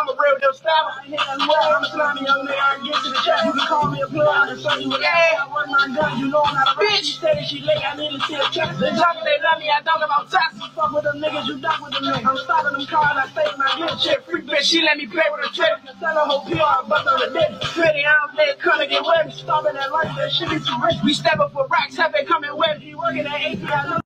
I'm a real deal stabber. I'm a slimy young nigga. I get to the chat. You can call me a plug. I can show you what yeah. I run my gun. You know I'm not a bitch. She said she late. I need to see a check. The junkie, they love me. I don't give out tests. Fuck with them niggas. You duck with them niggas. I'm stopping them cars. I stay my good shit. Freak bitch. She let me play with her trick. Sell a whole PR. I Bust on the dick. Pretty. I don't let color get wet. Stopping that life. That shit be too rich. We step up for racks. Have they coming wet. He working at AP. I know